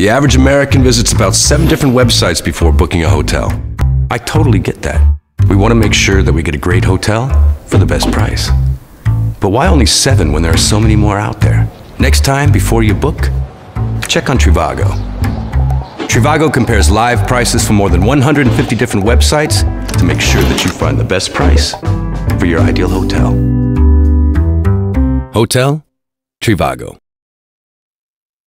The average American visits about seven different websites before booking a hotel. I totally get that. We want to make sure that we get a great hotel for the best price. But why only seven when there are so many more out there? Next time, before you book, check on Trivago. Trivago compares live prices from more than 150 different websites to make sure that you find the best price for your ideal hotel. Hotel Trivago.